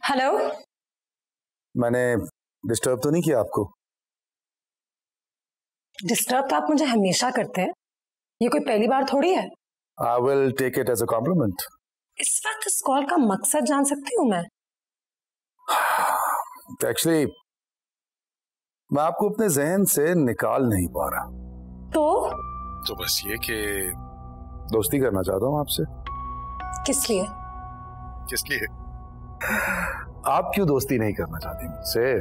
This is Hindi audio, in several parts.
हेलो मैंने डिस्टर्ब तो नहीं किया आपको? डिस्टर्ब तो आप मुझे हमेशा करते हैं। ये कोई पहली बार थोड़ी है? I will take it as a compliment इस वक्त इस कॉल का मकसद जान सकती हूँ मैं? एक्चुअली मैं आपको अपने जहन से निकाल नहीं पा रहा। तो? तो बस ये कि दोस्ती करना चाहता हूँ आपसे। किस लिए? किस लिए? आप क्यों दोस्ती नहीं करना चाहती मुझसे?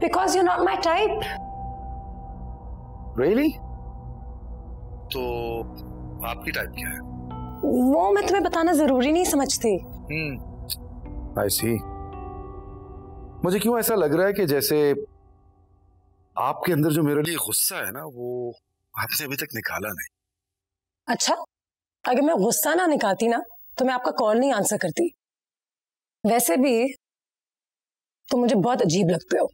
Because you not my type really तो आपकी टाइप क्या है? वो मैं तुम्हें बताना ज़रूरी नहीं समझती। हम्म। आई सी मुझे क्यों ऐसा लग रहा है कि जैसे आपके अंदर जो मेरे लिए गुस्सा है ना वो आपने अभी तक निकाला नहीं। अच्छा अगर मैं गुस्सा ना निकालती ना तो मैं आपका कॉल नहीं आंसर करती। वैसे भी तो मुझे बहुत अजीब लगते हो।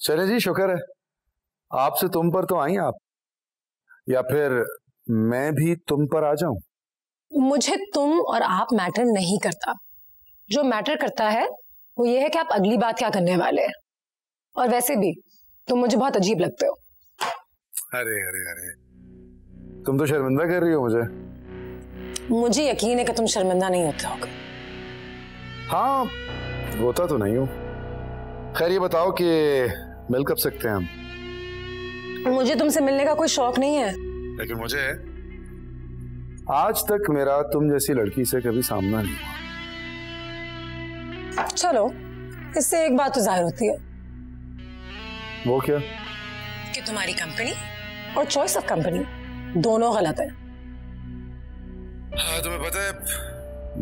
चले जी शुक्र है। आपसे तुम पर तो आई आप। या फिर मैं भी तुम पर आ जाऊँ? मुझे तुम और आप मैटर नहीं करता। जो मैटर करता है वो ये है कि आप अगली बात क्या करने वाले हैं। और वैसे भी तुम मुझे बहुत अजीब लगते हो। अरे अरे अरे। तुम तो शर्मिंदा कर रही हो मुझे। मुझे यकीन है कि तुम शर्मिंदा नहीं होते होगे। हाँ होता तो नहीं हूँ। खैर ये बताओ कि मिल कब सकते हैं हम? मुझे तुमसे मिलने का कोई शौक नहीं है। लेकिन मुझे आज तक मेरा तुम जैसी लड़की से कभी सामना नहीं हुआ। चलो इससे एक बात तो ज़ाहिर होती है। वो क्या? कि तुम्हारी कंपनी और चॉइस ऑफ़ कंपनी दोनों गलत है। हाँ तुम्हें पता है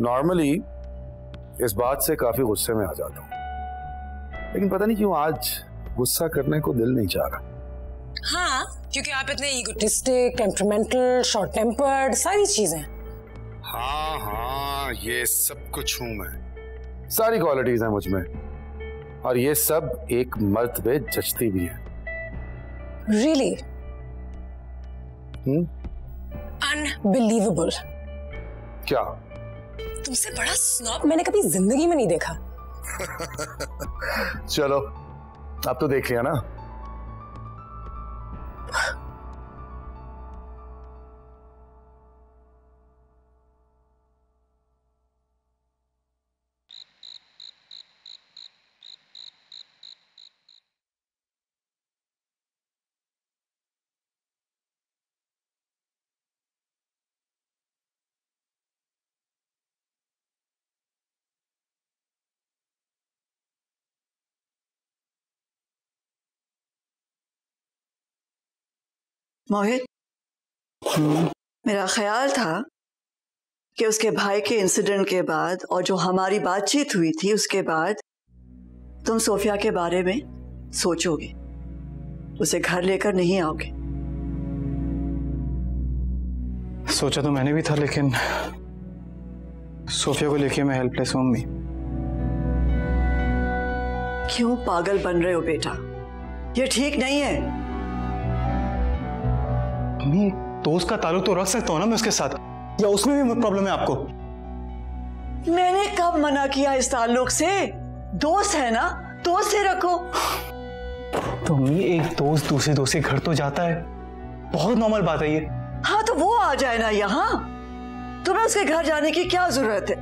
नॉर्मली इस बात से काफ़ी गुस्से में आ जाता हूँ। लेकिन पता नहीं क्यों आज गुस्सा करने को दिल नहीं चाह रहा। हाँ क्योंकि आप इतने इगोटिस्टिक टेम्परमेंटल शॉर्ट टेम्पर्ड सारी चीज़ें। हाँ हाँ ये सब कुछ हूँ मैं। सारी क्वालिटीज हैं मुझमें। और ये सब एक मर्द पे जचती भी है। रियली अनबिलीवेबल क्या? तुमसे बड़ा स्नॉब मैंने कभी ज़िंदगी में नहीं देखा। चलो आप तो देख लिया ना। मोहित? मेरा ख्याल था कि उसके भाई के इंसिडेंट के बाद और जो हमारी बातचीत हुई थी उसके बाद तुम सोफिया के बारे में सोचोगे। उसे घर लेकर नहीं आओगे। सोचा तो मैंने भी था लेकिन सोफिया को लेके मैं हेल्पलेस हूँ मम्मी। क्यों पागल बन रहे हो बेटा? ये ठीक नहीं है। मम्मी दोस्त का ताल्लुक तो रख सकता हूँ ना मैं उसके साथ? या उसमें भी प्रॉब्लम है आपको? मैंने कब मना किया इस ताल्लुक से? दोस्त है ना? दोस्त से रखो। तो मम्मी एक दोस्त दूसरे दोस्त के घर तो जाता है। बहुत नॉर्मल बात है ये। हाँ तो वो आ जाए ना यहाँ। तुम्हें उसके घर जाने की क्या ज़रूरत है?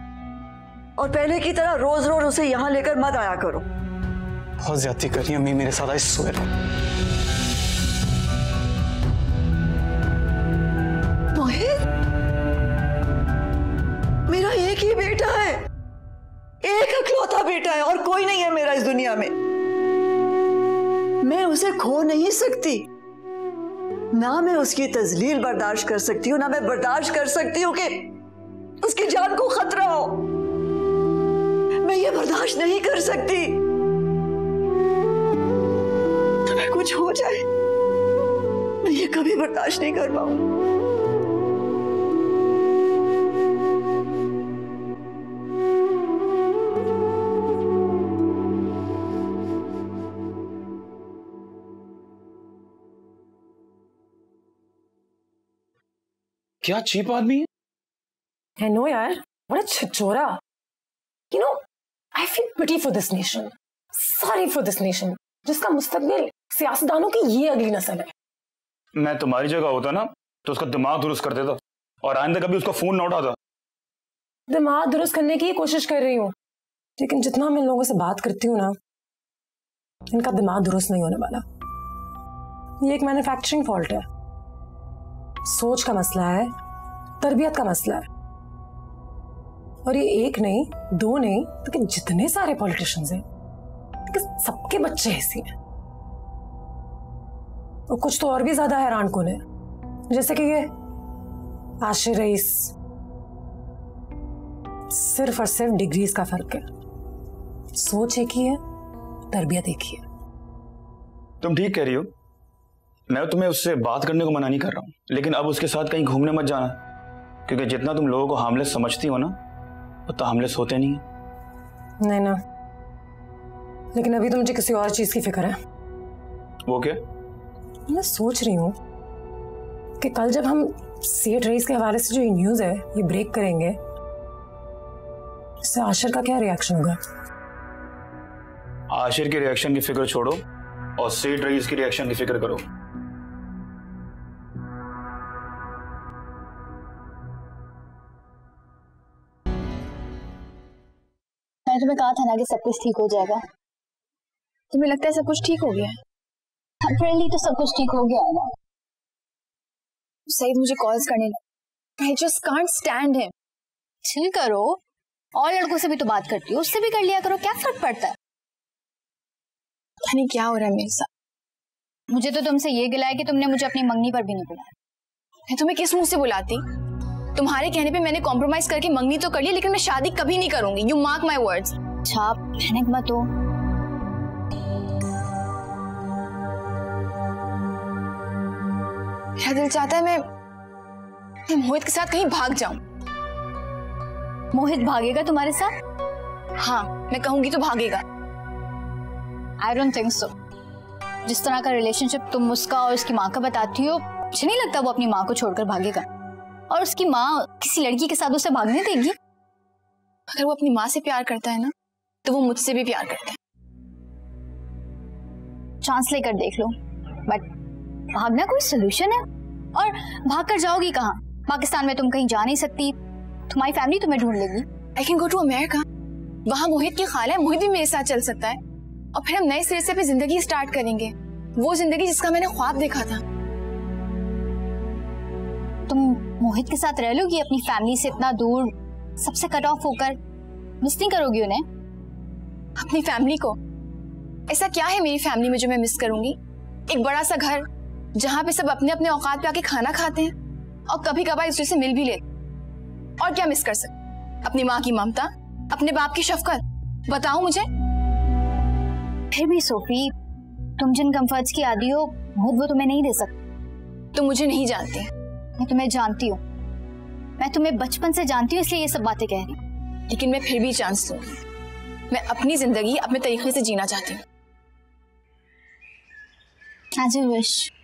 और पहले की तरह रोज रोज उसे यहाँ लेकर मत आया करो। बहुत ज़्यादा कर है मेरे साथ आई स्वेर बेटा है और कोई नहीं है मेरा इस दुनिया में। मैं उसे खो नहीं सकती। ना मैं उसकी तजलील बर्दाश्त कर सकती हूँ, ना मैं बर्दाश्त कर सकती हूँ कि उसकी जान को खतरा हो। मैं ये बर्दाश्त नहीं कर सकती। तुम्हें कुछ हो जाए, मैं ये कभी बर्दाश्त नहीं कर पाऊँगी क्या चीप आदमी है? नो यार बड़ा छिचोरा you know I feel pity for this nation sorry for this nation जिसका मुस्तकबिल सियासतदानों की ये अगली नस्ल है। मैं तुम्हारी जगह होता ना तो उसका दिमाग दुरुस्त कर देता। और आइंदा कभी उसका फ़ोन ना उठाता। दिमाग दुरुस्त करने की कोशिश कर रही हूँ। लेकिन जितना मैं लोगों से बात करती हूँ ना इनका दिमाग दुरुस्त नहीं होने वाला। ये एक मैन्युफैक्चरिंग फॉल्ट है। सोच का मसला है, तरबियत का मसला है। और ये एक नहीं, दो नहीं लेकिन तो जितने सारे पॉलिटिशियंस हैं सबके बच्चे ऐसे हैं। और कुछ तो और भी ज़्यादा हैरान कौन है? जैसे कि ये आशिर रईस, सिर्फ़ और सिर्फ़ डिग्रीज का फ़र्क है। सोच एक ही है, तरबियत एक ही है। तुम ठीक कह रही हो। मैं तुम्हें उससे बात करने को मना नहीं कर रहा हूँ लेकिन अब उसके साथ कहीं घूमने मत जाना क्योंकि जितना तुम लोगों को हामलेस समझती हो ना उतना हामलेस होते नहीं नहीं ना। लेकिन अभी तो मुझे किसी और चीज़ की फ़िक्र है। वो क्या? मैं सोच रही हूँ कि कल जब हम सेठ रईस के हवाले से जो ये न्यूज़ है ये ब्रेक करेंगे इससे आशिर का क्या रिएक्शन होगा? आशिर के रिएक्शन की फ़िक्र छोड़ो और सेठ रईस की रिएक्शन की फ़िक्र करो। मैंने तुम्हें कहा था ना कि सब कुछ ठीक हो जाएगा। तुम्हें लगता है सब कुछ ठीक हो गया? अप्रैली तो सब कुछ ठीक हो गया है ना। सईद मुझे कॉल्स करने लगा I just can't stand him chill करो। और लड़कों से भी तो बात करती हो उससे भी कर लिया करो। क्या फ़र्क पड़ता है? नहीं क्या हो रहा है मेरे साथ। मुझे तो तुमसे ये गिला है कि तुमने मुझे अपनी मंगनी पर भी नहीं बुलाया। मैं तुम्हें किस मुँह से बुलाती? तुम्हारे कहने पे मैंने कॉम्प्रोमाइज करके मंगनी तो कर ली, लेकिन मैं शादी कभी नहीं करूँगी। यू मार्क माई वर्ड्स अच्छा मत हो मेरा दिल चाहता है मैं मैं मोहित के साथ कहीं भाग जाऊँ। मोहित भागेगा तुम्हारे साथ? हाँ मैं कहूँगी तो भागेगा। आई डोंट थिंक सो जिस तरह का रिलेशनशिप तुम उसका और उसकी माँ का बताती हो, मुझे नहीं लगता वो अपनी माँ को छोड़कर भागेगा। और उसकी माँ किसी लड़की के साथ उसे भागने देगी? अगर वो अपनी माँ से प्यार करता है ना तो वो मुझसे भी प्यार करता है। चांस लेकर देख लो। बट भागना कोई सोल्यूशन है? और भाग कर जाओगी कहाँ? पाकिस्तान में तुम कहीं जा नहीं सकती। तुम्हारी फैमिली तुम्हें ढूंढ लेगी। I can go to America वहाँ मोहित की खाला है। मोहित भी मेरे साथ चल सकता है। और फिर हम नए सिरे से अपनी ज़िंदगी स्टार्ट करेंगे। वो ज़िंदगी जिसका मैंने ख्वाब देखा था। तुम मोहित के साथ रह लोगी अपनी फैमिली से इतना दूर? सबसे कट ऑफ़ होकर? मिस नहीं करोगी उन्हें? अपनी फैमिली को? ऐसा क्या है मेरी फैमिली में जो मैं मिस करूँगी? एक बड़ा सा घर जहाँ पे सब अपने अपने औकात पे आके खाना खाते हैं और कभी कभार एक दूसरे से मिल भी लेते और क्या मिस कर सकते अपनी माँ की ममता अपने बाप की शफकत बताओ मुझे। फिर भी सोफी तुम जिन कंफर्ट्स की आदि हो खुद वो तुम्हें नहीं दे सकती। तुम मुझे नहीं जानती। तुम्हें जानती हूँ। मैं तुम्हें बचपन से जानती हूँ इसलिए ये सब बातें कह रही लेकिन मैं फिर भी चांस दूँगी। मैं अपनी ज़िंदगी अपने तरीके से जीना चाहती हूँ। Wish.